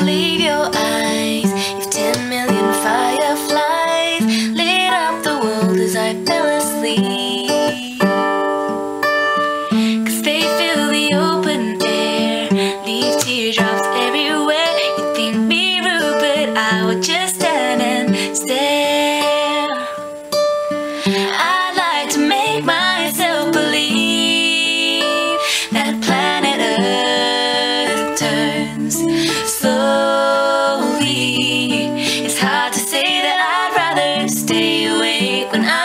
believe turns slowly. It's hard to say that I'd rather stay awake when I.